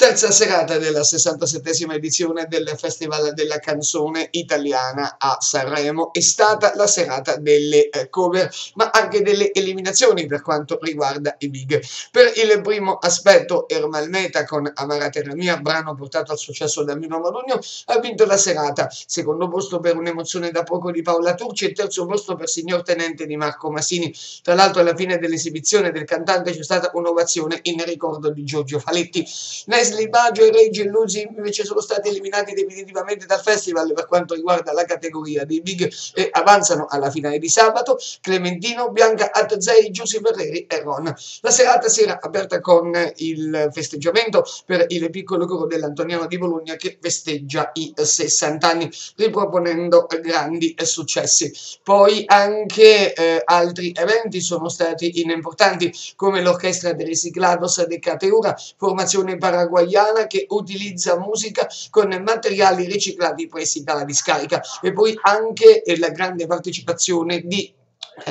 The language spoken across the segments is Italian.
Terza serata della 67esima edizione del Festival della canzone italiana a Sanremo è stata la serata delle eh, cover, ma anche delle eliminazioni per quanto riguarda i big. Per il primo aspetto, Ermal Meta con Amara Terra Mia, brano portato al successo da Mino Modugno, ha vinto la serata. Secondo posto per un'emozione da poco di Paola Turci e terzo posto per Signor Tenente di Marco Masini. Tra l'altro alla fine dell'esibizione del cantante c'è stata un'ovazione in ricordo di Giorgio Faletti. Nesli Baggio e Reggi Illusi invece sono stati eliminati definitivamente dal festival per quanto riguarda la categoria dei big e avanzano alla finale di sabato Clementino, Bianca Atzei, Giussi Ferreri e Ron. La serata si era aperta con il festeggiamento per il piccolo coro dell'Antoniano di Bologna che festeggia i 60 anni riproponendo grandi successi. Poi anche eh, altri eventi sono stati importanti come l'orchestra de Riciclados de Cateura, formazione paraguayana che utilizza musica con materiali riciclati presi dalla discarica. E poi anche la grande partecipazione di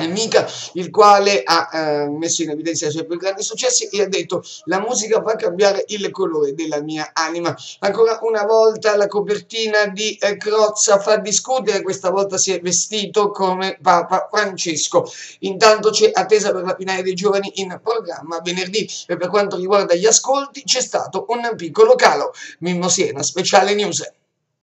Mica, il quale ha eh, messo in evidenza i suoi più grandi successi e ha detto la musica fa cambiare il colore della mia anima. Ancora una volta la copertina di eh, Crozza fa discutere, questa volta si è vestito come Papa Francesco. Intanto c'è attesa per la finale dei giovani in programma venerdì e per quanto riguarda gli ascolti c'è stato un piccolo calo. Mimmo Siena, speciale news.